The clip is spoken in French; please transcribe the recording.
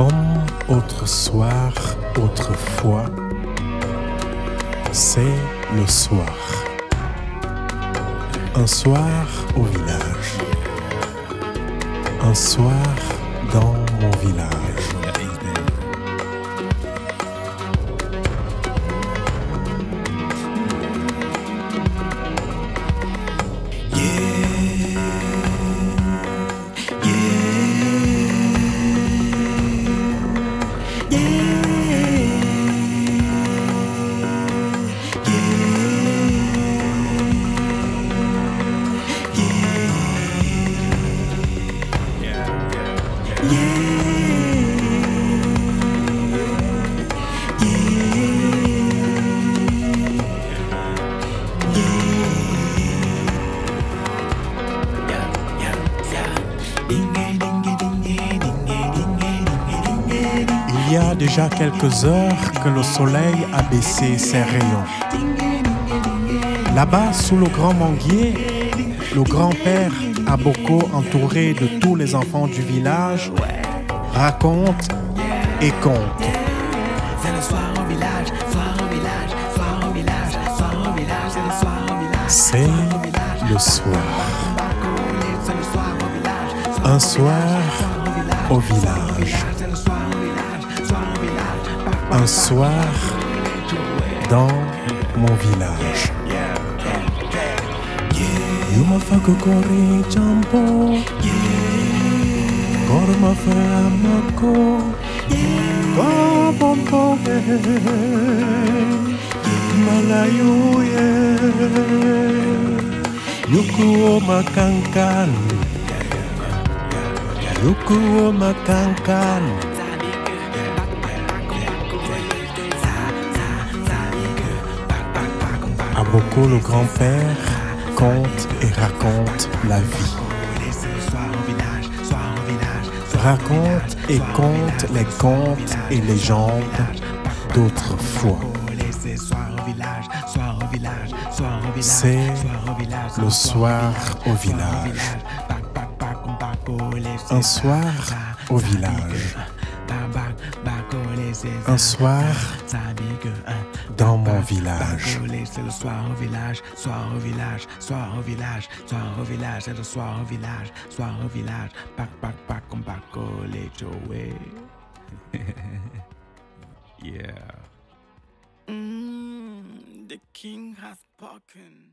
Comme autre soir, autrefois, c'est le soir. Un soir au village. Un soir dans mon village. Yeah. Il y a déjà quelques heures que le soleil a baissé ses rayons. Là-bas, sous le grand manguier, le grand-père Aboko, entouré de tous les enfants du village, raconte et compte. C'est le soir village, soir au Un soir dans mon village. Yumafako kore champo Kore mafea mako Kabombo Malayuye Yukuo makankan. Yukuo makankan Aboko le grand-père compte et raconte la vie. Raconte et compte les contes et légendes d'autrefois. c'est le soir au village. Un soir au village. Un soir dans mon village. C'est le soir au village, soir au village, soir au village, soir au village, c'est le soir au village, soir au village. Bac, bac, bac, on bac, les Joey. yeah. Mm, the king has spoken.